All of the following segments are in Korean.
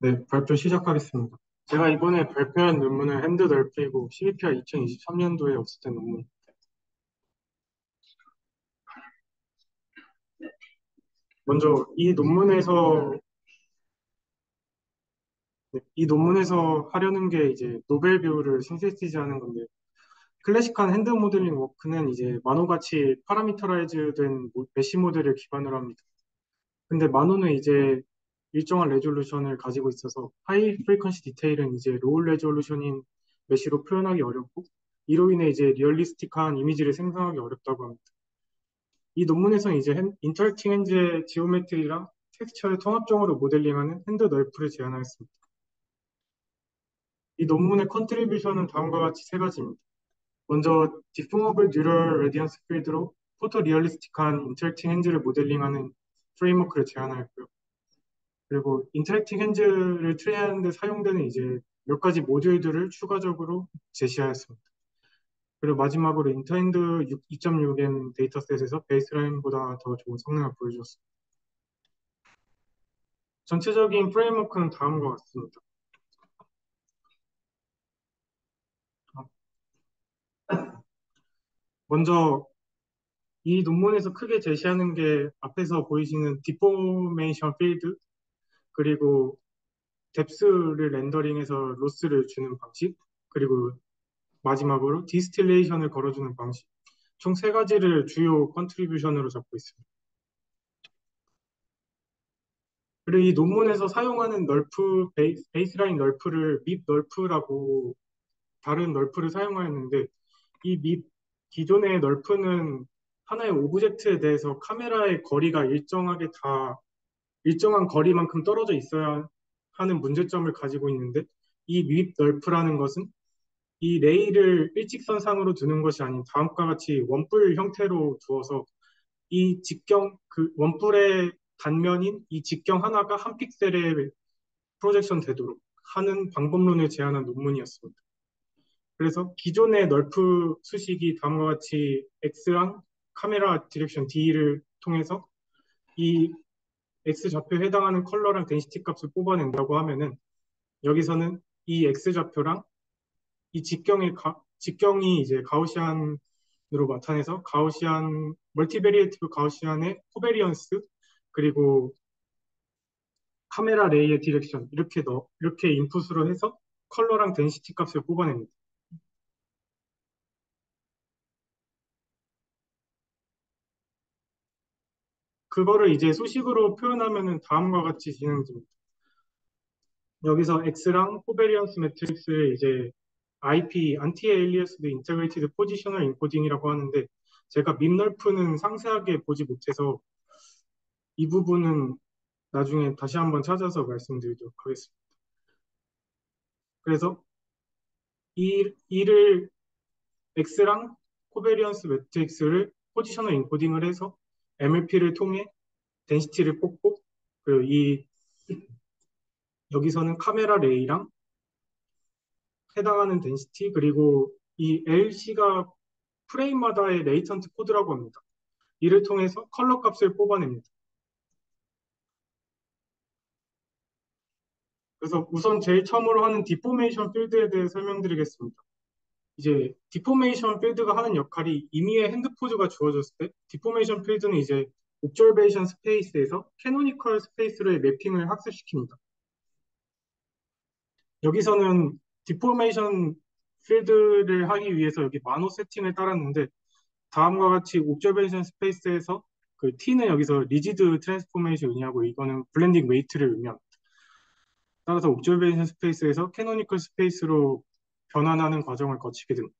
네, 발표 시작하겠습니다. 제가 이번에 발표한 논문은 HandNeRF이고 CVPR 2023년도에 있었던 논문. 먼저 이 논문에서 네, 이 논문에서 하려는 게 이제 novel view를 synthesize하는 건데 클래식한 hand modeling work는 이제 MANO같이 parameterize된 mesh 모델을 기반으로 합니다. 근데 MANO는 이제 일정한 resolution을 가지고 있어서 high frequency detail은 이제 low resolution인 mesh로 표현하기 어렵고 이로 인해 이제 realistic한 이미지를 생성하기 어렵다고 합니다. 이 논문에서는 이제 interacting hands의 geometry랑 texture를 통합적으로 모델링하는 HandNeRF를 제안하였습니다. 이 논문의 contribution은 다음과 같이 세 가지입니다. 먼저 deformable neural radiance field로 photo realistic한 interacting hands를 모델링하는 framework를 제안하였고요. 그리고 interacting hands를 train하는 데 사용되는 이제 몇 가지 모듈들을 추가적으로 제시하였습니다. 그리고 마지막으로 인터핸드 2.6M 데이터셋에서 베이스라인보다 더 좋은 성능을 보여주었습니다. 전체적인 framework는 다음과 같습니다. 먼저 이 논문에서 크게 제시하는 게 앞에서 보이시는 deformation field 그리고 depth를 rendering해서 loss를 주는 방식 그리고 마지막으로 distillation을 걸어주는 방식 총 세 가지를 주요 contribution으로 잡고 있습니다. 그리고 이 논문에서 사용하는 NeRF base, baseline NeRF를 Mip NeRF라고 다른 NeRF를 사용하였는데 이 Mip 기존의 NeRF는 하나의 object에 대해서 카메라의 거리가 일정하게 다 일정한 거리만큼 떨어져 있어야 하는 문제점을 가지고 있는데 이 Mip NeRF라는 것은 이 ray를 일직선상으로 두는 것이 아닌 다음과 같이 원뿔 형태로 두어서 이 직경 그 원뿔의 단면인 이 직경 하나가 한 픽셀에 projection 되도록 하는 방법론을 제안한 논문이었습니다. 그래서 기존의 NeRF 수식이 다음과 같이 X랑 카메라 direction D를 통해서 이 X좌표에 해당하는 컬러랑 density 값을 뽑아낸다고 하면은 여기서는 이 X좌표랑 이 직경의 가, 직경이 이제 Gaussian으로 나타내서 Gaussian multivariate Gaussian의 covariance 그리고 camera ray의 direction 이렇게 넣 이렇게 input으로 해서 color랑 density 값을 뽑아냅니다. 그거를 이제 수식으로 표현하면은 다음과 같이 진행됩니다. 여기서 X랑 covariance matrix를 이제 IPE, anti-aliased integrated positional encoding이라고 하는데 제가 Mip-NeRF는 상세하게 보지 못해서 이 부분은 나중에 다시 한번 찾아서 말씀드리도록 하겠습니다. 그래서 이, 이를 X랑 covariance matrix를 positional encoding을 해서 MLP를 통해 density를 뽑고 그리고 이 여기서는 camera ray랑 해당하는 density 그리고 이 LC가 프레임마다의 latent code라고 합니다. 이를 통해서 컬러 값을 뽑아냅니다. 그래서 우선 제일 처음으로 하는 deformation field에 대해 설명드리겠습니다. 이제 deformation field가 하는 역할이 임의의 hand pose가 주어졌을 때 deformation field는 이제 observation space에서 canonical space로의 mapping을 학습시킵니다. 여기서는 deformation field를 하기 위해서 여기 MANO 세팅을 따랐는데 다음과 같이 observation space에서 그 t는 여기서 rigid transformation 의미하고 이거는 blending weight를 의미합니다. 따라서 observation space에서 canonical space로 변환하는 과정을 거치게 됩니다.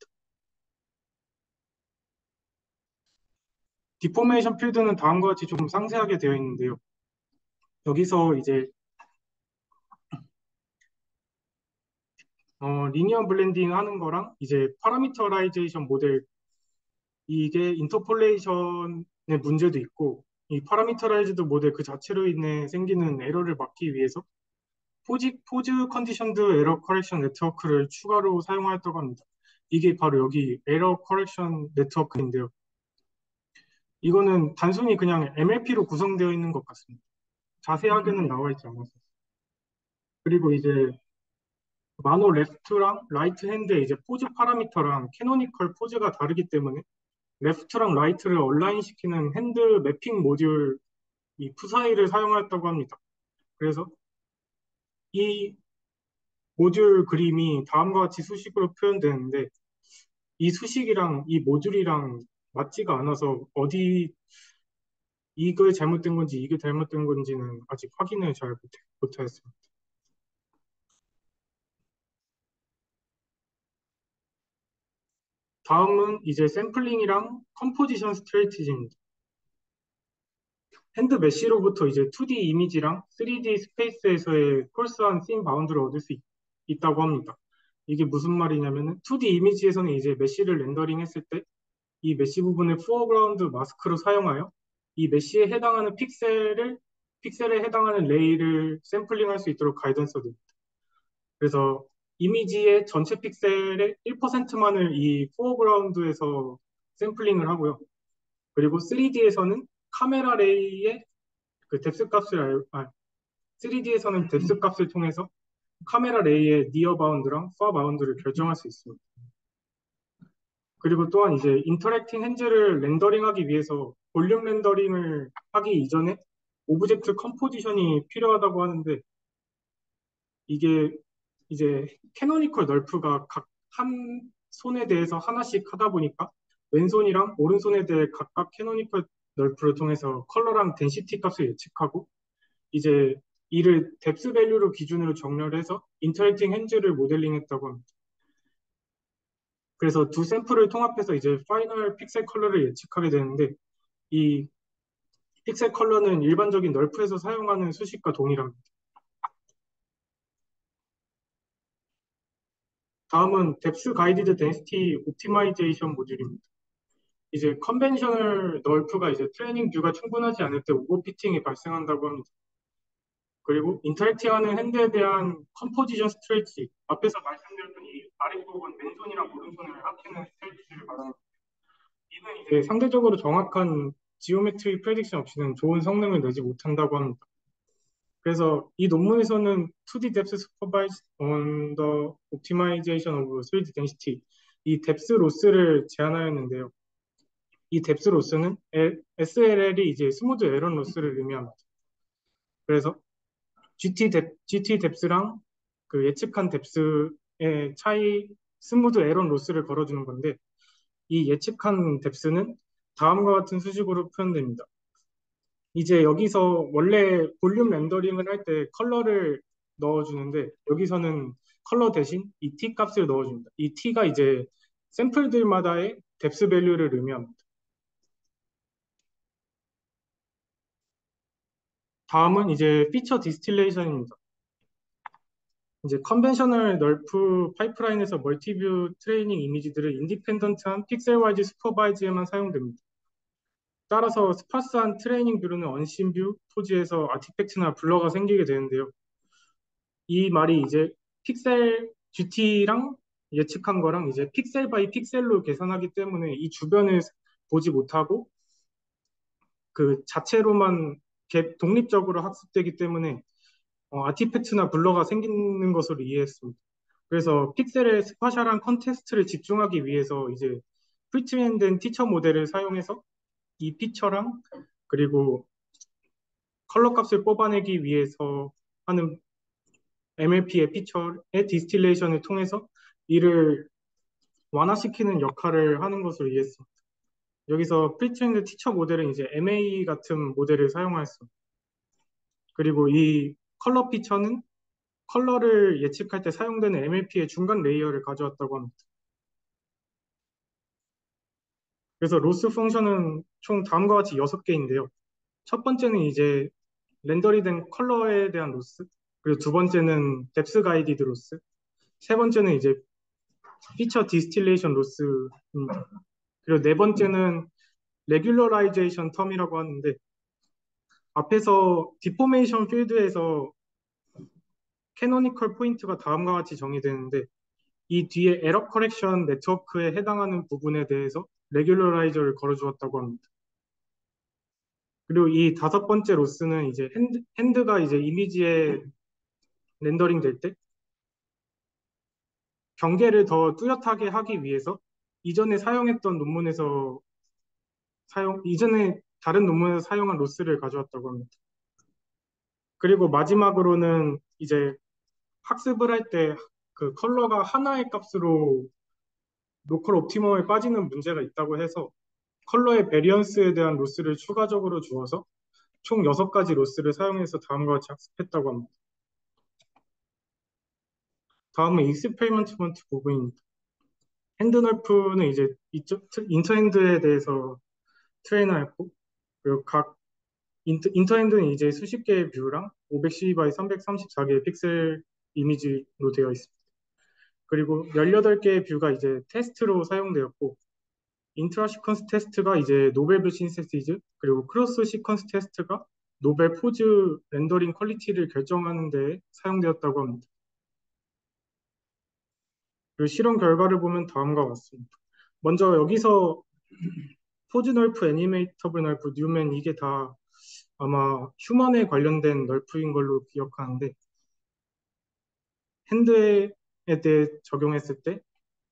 deformation field는 다음과 같이 좀 상세하게 되어 있는데요. 여기서 이제 어, linear blending 하는 거랑 이제 parameterization model 이게 interpolation의 문제도 있고 이 parameterized model 그 자체로 인해 생기는 error를 막기 위해서 포지, pose conditioned error correction network를 추가로 사용하였다고 합니다. 이게 바로 여기 error correction network인데요. 이거는 단순히 그냥 MLP로 구성되어 있는 것 같습니다. 자세하게는 나와 있지 않았어요. 그리고 이제 MANO left랑 right hand의 이제 pose parameter랑 canonical pose가 다르기 때문에 left랑 right를 align 시키는 hand mapping module 이 프사이를 사용하였다고 합니다. 그래서 이 모듈 그림이 다음과 같이 수식으로 표현되는데 이 수식이랑 이 모듈이랑 맞지가 않아서 어디 이게 잘못된 건지 이게 잘못된 건지는 아직 확인을 잘 못해, 못하였습니다. 다음은 이제 sampling이랑 composition strategy입니다. hand mesh로부터 이제 2D 이미지랑 3D 스페이스에서의 콜스한 씬 바운드를 얻을 수 있, 다고 합니다. 이게 무슨 말이냐면은 2D 이미지에서는 이제 mesh를 렌더링 했을 때 이 mesh 부분을 foreground mask로 사용하여 이 mesh에 해당하는 픽셀을 픽셀에 해당하는 ray를 샘플링 할 수 있도록 guidance가 됩니다. 그래서 이미지의 전체 픽셀의 1%만을 이 foreground에서 샘플링을 하고요. 그리고 3D에서는 camera ray의 그 depth 값을 아, 3D에서는 depth 값을 통해서 camera ray의 near bound랑 far bound를 결정할 수 있습니다. 그리고 또한 이제 interacting hands를 렌더링하기 위해서 volume rendering을 하기 이전에 object composition이 필요하다고 하는데 이게 이제 canonical NeRF가 각 한 손에 대해서 하나씩 하다 보니까 왼손이랑 오른손에 대해 각각 canonical NeRF를 통해서 color랑 density 값을 예측하고 이제 이를 depth value로 기준으로 정렬해서 interacting hands를 모델링했다고 합니다. 그래서 두 샘플을 통합해서 이제 final pixel color를 예측하게 되는데 이 pixel color는 일반적인 NeRF에서 사용하는 수식과 동일합니다. 다음은 depth guided density optimization module입니다. 이제 conventional NeRF가 이제 training view가 충분하지 않을 때 overfitting이 발생한다고 합니다. 그리고 interacting하는 hand에 대한 composition strategy 앞에서 말씀드렸던 이 아랫부분 왼손이랑 오른손을 합치는 strategy를 말합니다. 이는 이제 상대적으로 정확한 geometry prediction 없이는 좋은 성능을 내지 못한다고 합니다. 그래서 이 논문에서는 2D depth supervised on the optimization of 3D density 이 depth loss를 제안하였는데요. 이 depth loss는 SLL이 이제 smooth L1 loss를 의미합니다. 그래서 GT 뎁, GT depth랑 그 예측한 depth의 차이 smooth L1 loss를 걸어주는 건데 이 예측한 depth는 다음과 같은 수식으로 표현됩니다. 이제 여기서 원래 volume rendering을 할 때 color를 넣어주는데 여기서는 컬러 대신 이 t 값을 넣어줍니다. 이 t가 이제 샘플들마다의 depth value를 의미합니다. 다음은 이제 feature distillation입니다. 이제 conventional NeRF pipeline에서 multi-view training image들은 independent한 pixel-wise supervise에만 사용됩니다. 따라서 sparse한 트레이닝 view로는 unseen view 포즈에서 artifact나 blur가 생기게 되는데요. 이 말이 이제 픽셀 GT랑 예측한 거랑 이제 pixel by pixel로 계산하기 때문에 이 주변을 보지 못하고 그 자체로만 독립적으로 학습되기 때문에 어, artifact나 blur가 생기는 것으로 이해했습니다. 그래서 픽셀의 spatial한 context를 집중하기 위해서 이제 pretrain된 teacher 모델을 사용해서 이 feature랑 그리고 컬러 값을 뽑아내기 위해서 하는 MLP의 feature의 distillation을 통해서 이를 완화시키는 역할을 하는 것으로 이해했습니다. 여기서 pretrained teacher 모델은 이제 MAE 같은 모델을 사용하였습니다. 그리고 이 컬러 피처는 컬러를 예측할 때 사용되는 MLP의 중간 layer를 가져왔다고 합니다. 그래서 loss function은 총 다음과 같이 6개인데요. 첫 번째는 이제 rendering 된 컬러에 대한 loss, 그리고 두 번째는 depth guided loss, 세 번째는 이제 feature distillation loss입니다. 그리고 네 번째는 regularization term이라고 하는데 앞에서 deformation field에서 canonical point가 다음과 같이 정의되는데 이 뒤에 error correction network에 해당하는 부분에 대해서 regularizer를 걸어주었다고 합니다. 그리고 이 다섯 번째 loss는 이제 hand, hand가 이제 이미지에 렌더링 될 때 경계를 더 뚜렷하게 하기 위해서 이전에 사용했던 논문에서 사용 이전에 다른 논문에서 사용한 loss를 가져왔다고 합니다. 그리고 마지막으로는 이제 학습을 할 때 그 컬러가 하나의 값으로 local optimum에 빠지는 문제가 있다고 해서 컬러의 variance에 대한 loss를 추가적으로 주어서 총 6가지 loss를 사용해서 다음과 같이 학습했다고 합니다. 다음은 experiment 부분입니다. HandNeRF는 이제 이쪽 InterHand에 대해서 train했고 그리고 각 Inter, InterHand는 이제 수십 개의 view랑 512 by 334개의 픽셀 이미지로 되어 있습니다. 그리고 18개의 view가 이제 테스트로 사용되었고 intra sequence test가 이제 novel view synthesis 그리고 cross sequence test가 novel pose rendering quality를 결정하는 데 사용되었다고 합니다. 그리고 실험 결과를 보면 다음과 같습니다. 먼저 여기서 Pose NeRF, Animatable NeRF, NeuMan 이게 다 아마 human에 관련된 NeRF인 걸로 기억하는데 hand에 대해 적용했을 때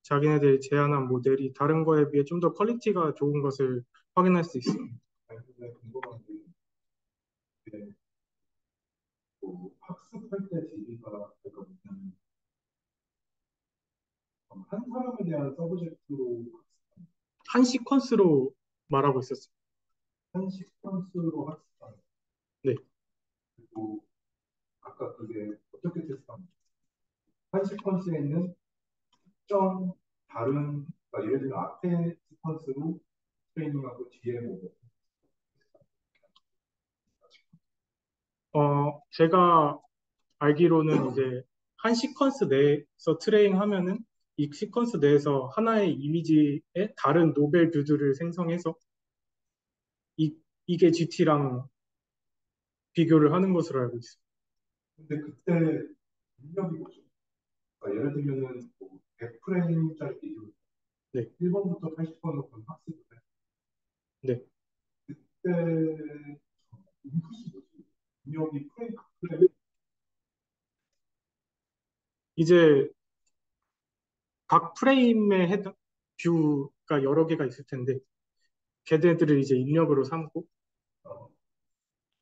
자기네들이 제안한 모델이 다른 거에 비해 좀 더 quality가 좋은 것을 확인할 수 있습니다. 학습할 때 DB가 한 사람에 대한 서브젝트로 한 시퀀스로 말하고 있었어요. 한 시퀀스로 학습하는. 네. 그리고 아까 그게 어떻게 테스트합니까? 한 시퀀스에 있는 특정 다른 그러니까 예를 들면 앞에 시퀀스로 트레이닝하고 뒤에 뭐 어, 제가 알기로는 이제 한 시퀀스 내에서 트레이닝 하면은 이 시퀀스 내에서 하나의 이미지의 다른 노벨 뷰들을 생성해서 이, 이게 GT랑 비교를 하는 것으로 알고 있습니다. 근데 그때 능력이 뭐죠? 그러니까 예를 들면은 뭐 100프레임짜리 비디오 네. 1번부터 80번 놓고 학습을 해. 네. 그때 인풋이 뭐지? 능력이 프레임 프레임 이제 각 프레임에 해당 view가 여러 개가 있을 텐데 걔네들을 이제 입력으로 삼고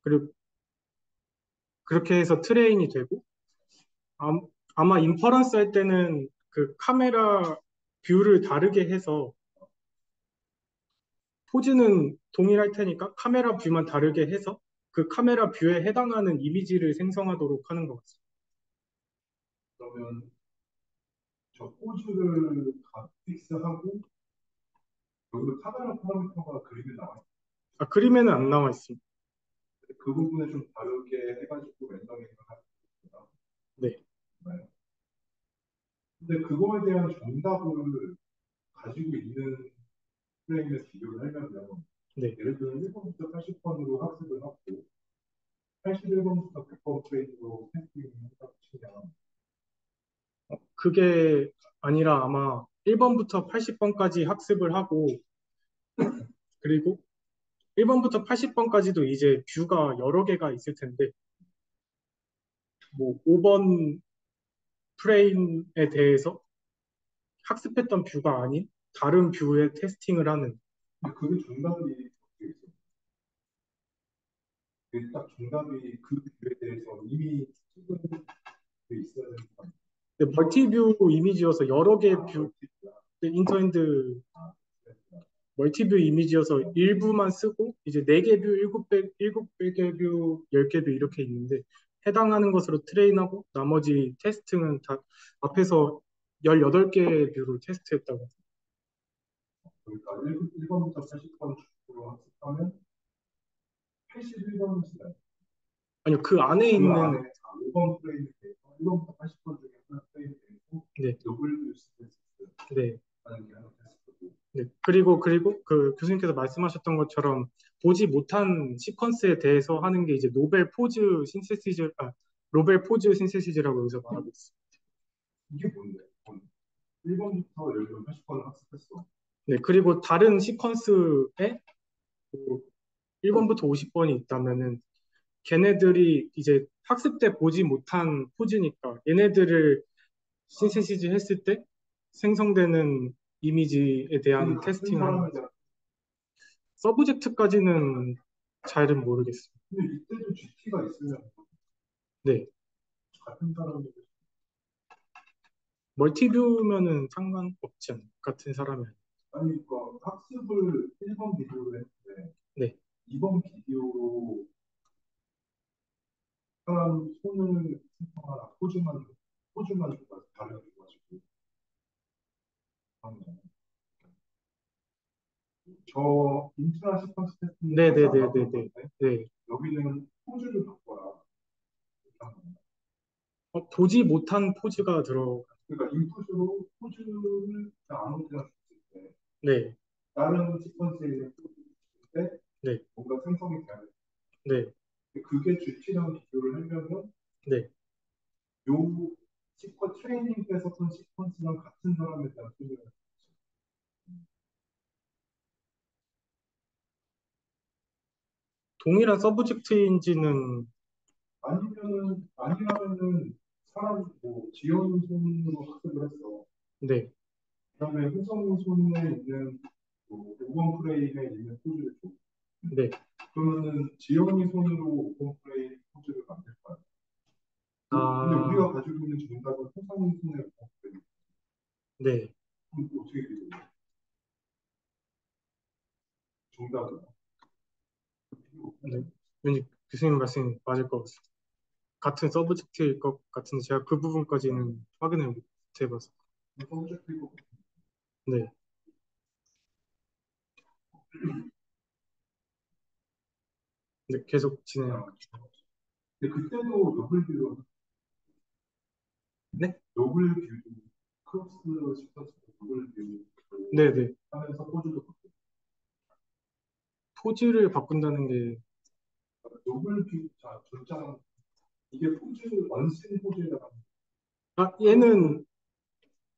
그리고 그렇게 해서 train이 되고 아, 마 inference 할 때는 그 카메라 view를 다르게 해서 포즈는 동일할 테니까 카메라 view만 다르게 해서 그 카메라 view에 해당하는 이미지를 생성하도록 하는 것 같습니다. 그러면 저 포즈를 다 fix하고 여기로 카메라 파라미터가 그림에 나와 있어요. 아, 그림에는 안 나와 있습니다. 그 부분에 좀 다르게 해가지고 rendering을 거구나. 네. 네. 근데 그거에 대한 정답을 가지고 있는 프레임에 비교를 하려면 네. 예를 들어 1번부터 80번으로 학습을 하고 81번부터 100번 프레임으로 테스팅을 한다고 치면 그게 아니라 아마 1번부터 80번까지 학습을 하고 그리고 1번부터 80번까지도 이제 뷰가 여러 개가 있을 텐데 뭐 5번 프레임에 대해서 학습했던 view가 아닌 다른 view의 testing을 하는. 그게 정답이 딱 정답이 그 view에 대해서 이미 찍은 게 있어야 되는 거 아니에요? multi-view 이미지여서 여러 개의 view, InterHand multi-view 이미지여서 일부만 쓰고 이제 4개 view, 7배, 7개 view, 10개 view 이렇게 있는데 해당하는 것으로 트레인하고 나머지 테스트는 다 앞에서 18개의 뷰로 테스트했다고. 그러니까 1, 번부터 80번 축으로 학습하면 81번을 쓰다. 아니요, 그 안에 그 있는 안에 5번 프레임에 대해서 1번부터 80번 중에 하나 대해서 네. 더블 테스트 네. 네. 그리고 그리고 그 교수님께서 말씀하셨던 것처럼 보지 못한 시퀀스에 대해서 하는 게 이제 novel pose synthesis 아 novel pose synthesis라고 여기서 말하고 있습니다. 이게 뭔데? 1번부터 예를 들어 80번을 학습했어. 네. 그리고 다른 시퀀스에 뭐 1번부터 50번이 있다면은 걔네들이 이제 학습 때 보지 못한 포즈니까 얘네들을 synthesis 했을 때 생성되는 이미지에 대한 테스팅을 하는 사람에 거죠. 대한 서브젝트까지는 잘은 모르겠어요. 근데 이때도 GT가 있으면 네. 같은 사람이 멀티뷰면은 상관없지 않나요? 같은 사람이. 아니 그러니까 학습을 1번 비디오로 했는데 네. 2번 비디오로 사람 손을 생성하나 포즈만 포즈만 줘가지고 다려줘가지고 하는 거잖아요. 저 intra sequence test는 네, 네, 네, 네, 네. 네. 여기는 포즈를 바꿔라. 어, 보지 못한 포즈가 들어. 그러니까 input으로 포즈를 아무 데나 줬을 때 네. 다른 시퀀스에 있는 포즈를 줬을 때 네. 뭔가 생성이 돼야 돼. 네. 그게 GT랑 비교를 하려면 네. 요 시퀀 트레이닝 때 썼던 시퀀스랑 같은 사람에 대한 소리를 동일한 서브젝트인지는 아니면은 아니라면은 사람 뭐 지연 손으로 학습을 했어. 네. 그다음에 효성 손에 있는 뭐 5번 프레임에 있는 포즈를 줘. 네. 그러면은 지연이 손으로 5번 프레임 포즈를 만들 거야. 아. 근데 우리가 가지고 있는 정답은 효성 손의 5번 프레임. 네. 그럼 또 어떻게 되죠? 정답은 네. 왠지 교수님 말씀이 맞을 것 같습니다. 같은 서브젝트일 것 같은데 제가 그 부분까지는 확인을 못 해봐서. 서브젝트이고 네. 네, 계속 진행할게요. 근데 그때도 novel view로 네? novel view cross sequence novel view 네네. 하면서 포즈도 바뀌고 포즈를 바꾼다는 게, novel view, 자, 전장 이게 포즈 원신 포즈에다가 아, 얘는,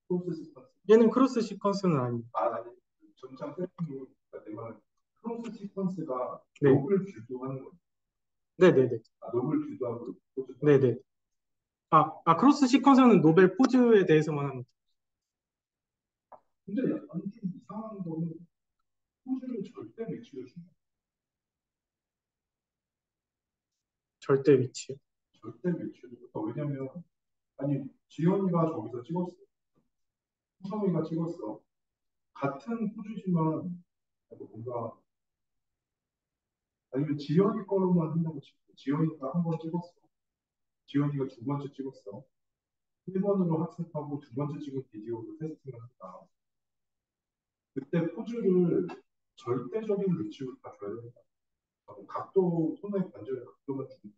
cross sequence 얘는 cross sequence는 아니에요. 아, 아니 전장 세팅이 그러니까 내 말은 cross sequence가 네. novel view도 하는 거야. 네네네. 아, novel view도 하고 포즈도 네네. 아, 아, cross sequence는 novel pose에 대해서만 합니다. 근데 약간 좀 이상한 거는 포즈를 절대 매치를 준다. 절대 위치요. 절대 매치를 준다. 왜냐면 아니 지연이가 저기서 찍었어. 후성이가 찍었어. 같은 포즈지만 뭔가 아니면 지연이 거로만 한다고 치고 지연이가 한 번 찍었어. 지연이가 두 번째 찍었어. 1번으로 학습하고 두 번째 찍은 비디오로 테스팅을 한다. 그때 포즈를 절대적인 위치로 다 줘야 된다. 어, 각도, 손의 관절의 각도만 주는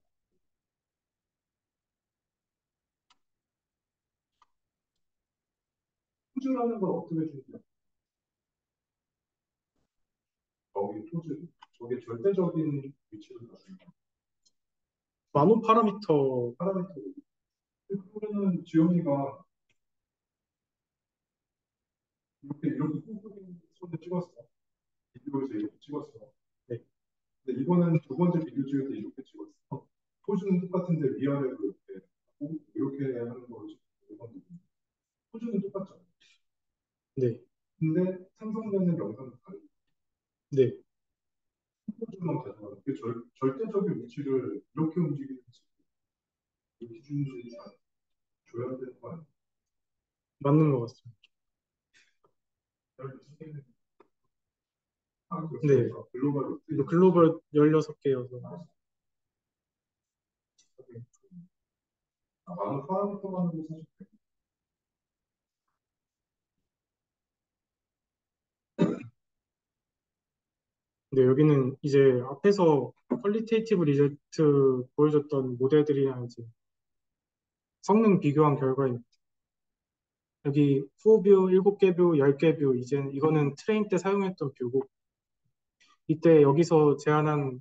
포즈라는 걸 어떻게 주느냐. 거기 포즈, 저게 절대적인 위치를 다 준다. 만호 파라미터, 파라미터. 그러면은 지영이가 이렇게 이렇게 꾹꾹 손을 찍었어. 비디오에서 이렇게 찍었어. 네. 근데 이거는 두 번째 비디오 때 이렇게 찍었어. 포즈는 똑같은데 위아래로 이렇게 하고 이렇게 하는 거로 찍었어. 포즈는 똑같잖아. 네. 근데 생성되는 영상은 다르고 네. 포즈만 가져가는 그 절, 절대적인 위치를 이렇게 움직이는 이 기준을 잘 줘야 되는 거 아니야? 맞는 것 같습니다. 아, 네. 그렇죠. 글로벌 글로벌 16개여서. 아, 많은 파라미터만으로 사실 근데 여기는 이제 앞에서 qualitative result 보여줬던 모델들이랑 이제 성능 비교한 결과입니다. 여기 4 view, 7개 view, 10개 view, 이제 이거는 train 때 사용했던 view고 이때 여기서 제안한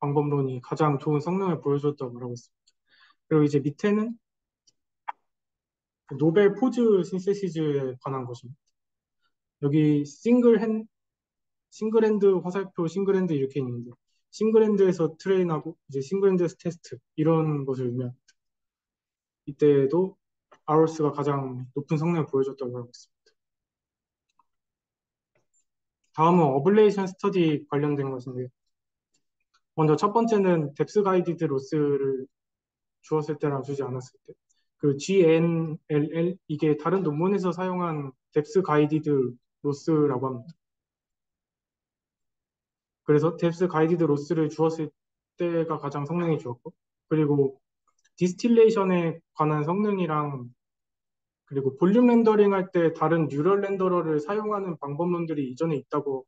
방법론이 가장 좋은 성능을 보여줬다고 말하고 있습니다. 그리고 이제 밑에는 novel pose synthesis에 관한 것입니다. 여기 single han- single hand 화살표, single hand 이렇게 있는데 single hand에서 train하고 이제 single hand에서 테스트 이런 것을 의미합니다. 이때도 ours가 가장 높은 성능을 보여줬다고 하고 있습니다. 다음은 ablation study 관련된 것인데 먼저 첫 번째는 depth guided loss를 주었을 때랑 주지 않았을 때. 그 GNLL 이게 다른 논문에서 사용한 depth guided loss라고 합니다. 그래서 depth guided loss를 주었을 때가 가장 성능이 좋았고 그리고 distillation에 관한 성능이랑 그리고 volume rendering 할 때 다른 neural renderer를 사용하는 방법론들이 이전에 있다고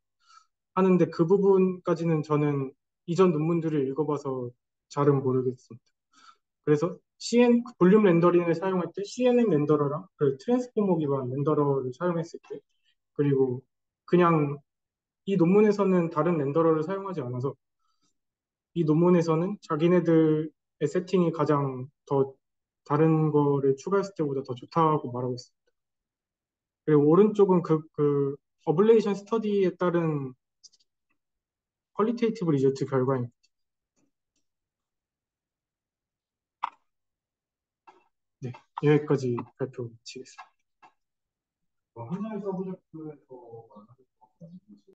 하는데 그 부분까지는 저는 이전 논문들을 읽어봐서 잘은 모르겠습니다. 그래서 CN 볼륨 렌더링을 사용할 때 CNN 렌더러랑 그 transformer 기반 renderer를 사용했을 때 그리고 그냥 이 논문에서는 다른 renderer를 사용하지 않아서 이 논문에서는 자기네들의 세팅이 가장 더 다른 거를 추가했을 때보다 더 좋다고 말하고 있습니다. 그리고 오른쪽은 그, 그 ablation study에 따른 qualitative result 결과입니다. 네, 여기까지 발표 마치겠습니다. 하나의 서브젝트에서 만나는